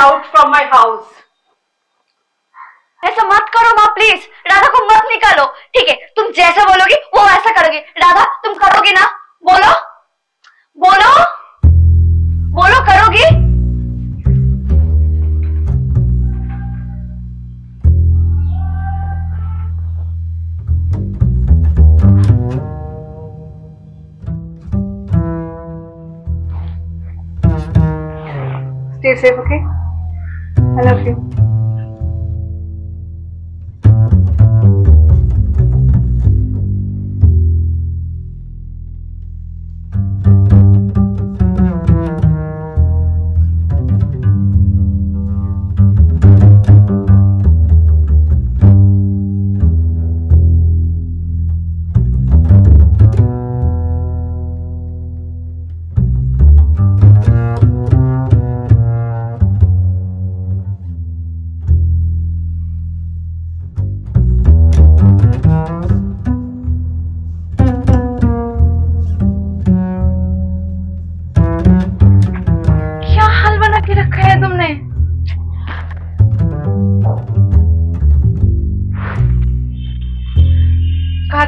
From my house ऐसा मत करो माँ प्लीज़ राधा को मत निकालो। ठीक है तुम जैसा बोलोगी वो वैसा करोगे। राधा तुम करोगे ना? बोलो। बोलो। बोलो करोगी? Stay safe, okay? I love you.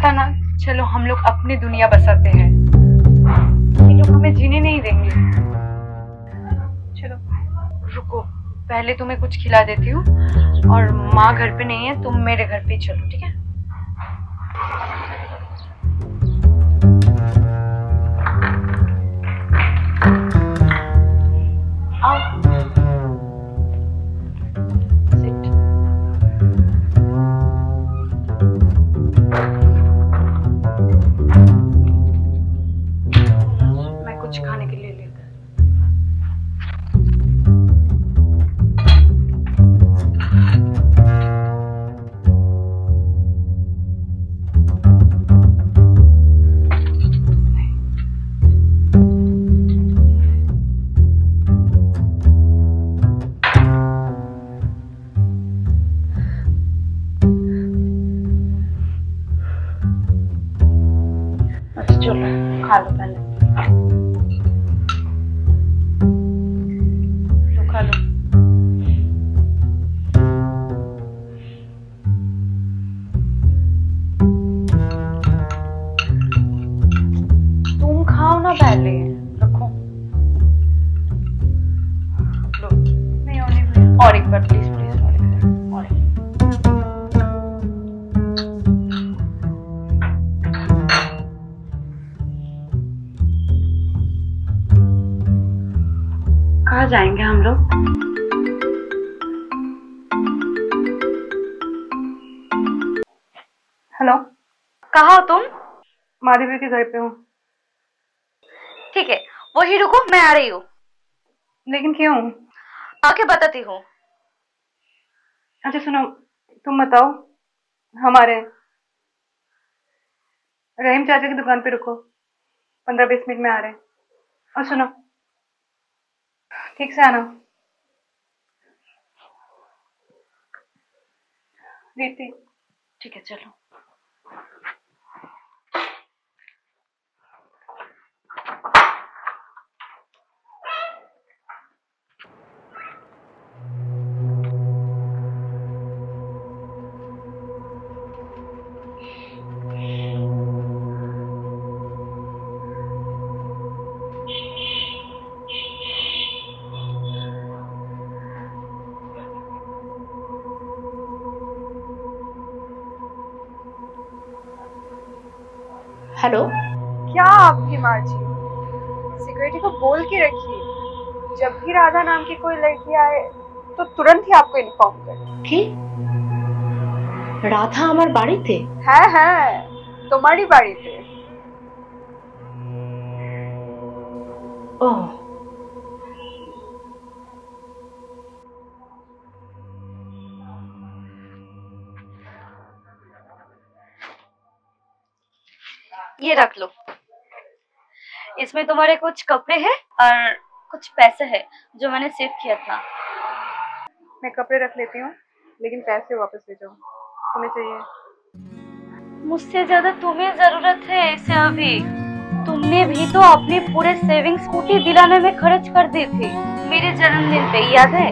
था ना, चलो हम लोग अपनी दुनिया बसाते हैं। ये लोग हमें जीने नहीं देंगे। चलो, रुको, पहले तुम्हें कुछ खिला देती हूँ। और माँ घर पे नहीं है, तुम मेरे घर पे चलो, ठीक है? जाएँगे हम लोग। हेलो कहा हो तुम? माधवी के घर पे हूँ। ठीक है वही रुको मैं आ रही हूँ। लेकिन क्यों? आके बताती हूँ। अच्छा सुनो तुम बताओ हमारे रहीम चाचा की दुकान पे रुको पंद्रह बीस मिनट में आ रहे हैं। और सुनो ठीक से आना। रीति। ठीक है चलो। हेलो क्या आपकी माँ जी सिक्योरिटी को बोल के रखिए जब भी राधा नाम की कोई लड़की आए तो तुरंत ही आपको इन्फॉर्म कर কি রাধা আমার বাড়িতে হ্যাঁ হ্যাঁ তোমারই বাড়িতে ও ये रख लो। इसमें तुम्हारे कुछ कपड़े हैं और कुछ पैसे हैं जो मैंने सेव किया था। मैं कपड़े रख लेती हूँ लेकिन पैसे वापस ले जाओ। तुम्हें चाहिए। मुझसे ज़्यादा तुम्हें ज़रूरत है इसे अभी। तुमने भी तो अपने पूरे सेविंग स्कूटी दिलाने में खर्च कर दी थी। मेरे जन्मदिन पे याद है?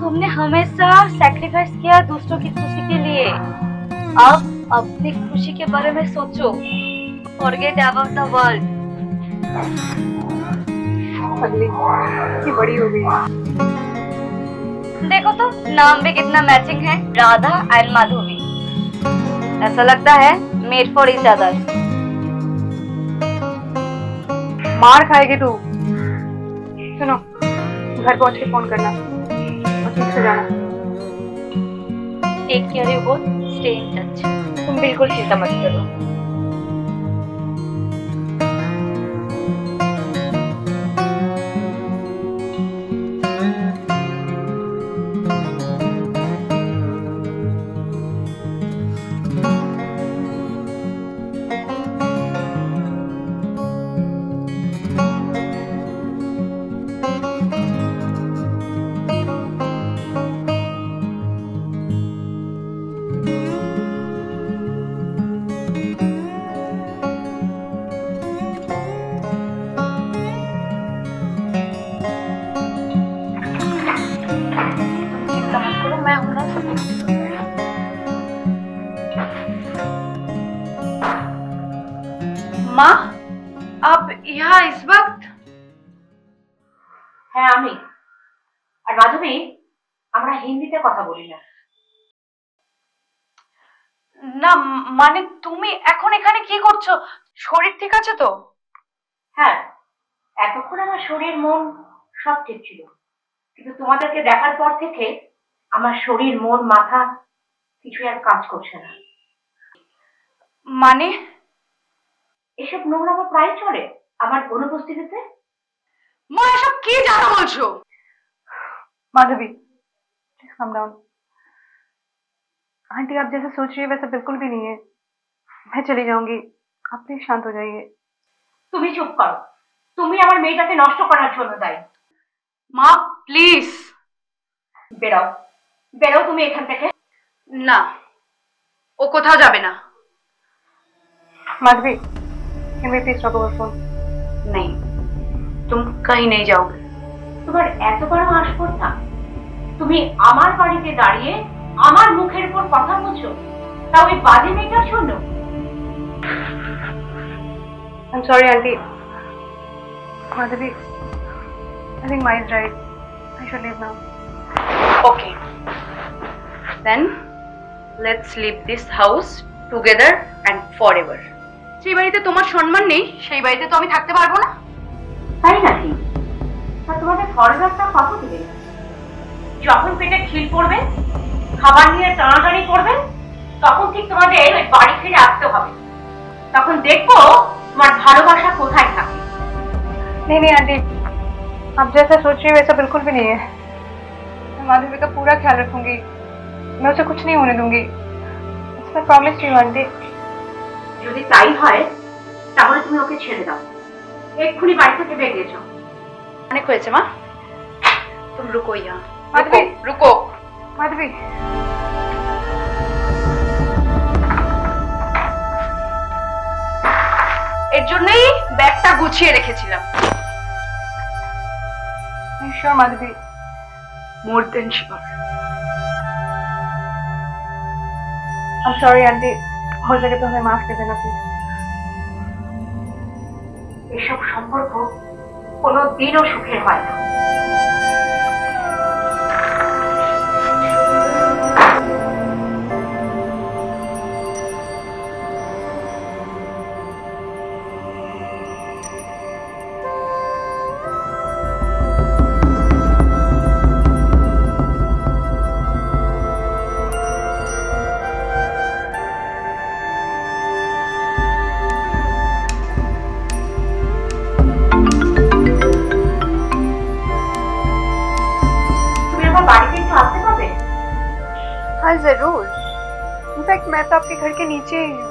तुमने हमेशा सैक्रिफाइस किया दूसरों की खुशी के लिए। अब अपनी खुशी के बारे में सोचो। फॉरगेट अबाउट द वर्ल्ड इतनी बड़ी हो गई। देखो तो नाम भी कितना मैचिंग है राधा एंड माधवी। ऐसा लगता है मेड फॉर इच अदर मार खाएगी तू। सुनो घर पहुँच के फ़ोन करना। और ठीक से जाना। Take care you both stay in touch बिल्कुल चिंता मत करो মা আপ ইহা ইস वक्त হ্যাঁ আমি আর মাধবী আমরা হিন্দিতে কথা বলি না না মানে তুমি এখন এখানে কি করছো শরীর ঠিক আছে তো হ্যাঁ এতক্ষণ আমার শরীর মন সব ঠিক ছিল কিন্তু তোমাদেরকে দেখার পর থেকে আমার শরীর মন মাথা কিছুই আর কাজ করছে না মানে এসব নোংরামো প্রায় চলে আমার অনুপস্থিতিতে মা এসব কি জানা বলছো Madhavi please calm down aunty आप जैसे सोच रही है वैसा बिल्कुल भी नहीं है मैं चली जाऊंगी आप प्लीज शांत हो जाइए তুমি চুপ করো তুমি আমার মেয়েটাকে নষ্ট করার জন্য দায়ী মা প্লিজ বেরাও বেরাও তুমি এখান থেকে না ও কোথাও যাবে না Madhavi Can we please talk over phone नहीं तुम कहीं नहीं जाओगे তোমার এত বড় আসপর্দা তুমি আমার বাড়িতে দাঁড়িয়ে আমার মুখের উপর কথা বলছো তাও ওই বাজে মেয়েটার জন্য I am sorry aunty Madhavi I think my is right I should leave now Okay. Then let's leave this house together and forever. যে বাড়িতে তোমার সম্মান নেই সেই বাড়িতে তো আমি থাকতে পারবো না তাই নাকি তা তোমাদের ফরওয়ার্ডটা কত দিবে যখন পেটে খিল পড়বে খাবার নিয়ে টানাটানি করবে তখন ঠিক তোমাদের ওই বাড়ি ফিরে আসতে হবে তখন দেখবো তোমার ভালোবাসা কোথায় থাকে नहीं नहीं आंटी आप जैसा सोच रही है वैसा बिल्कुल भी नहीं है मैं माधवी का पूरा ख्याल रखूंगी मैं उसे कुछ नहीं होने दूंगी मैं प्रॉमिस यू आंटी যদি তাই হয় তাহলে তুমি ওকে ছেড়ে দাও। এক্ষুনি বাড়ি থেকে বেরিয়েছ অনেক হয়েছে মা। তুমি রুকো ইয়া। মাধবী রুকো মাধবী এর জন্যই ব্যাগটা গুছিয়ে রেখেছিলাম। ঈশ্বর মাধবী মোর শিবর। আই সরি আন্টি হয়ে লাগে তো আমি মাফ দেবেন আপনি। এসব সম্পর্ক কোনো দিনও সুখের হয় না। हाँ ज़रूर। इनफैक्ट मैं तो आपके घर के नीचे ही हूँ।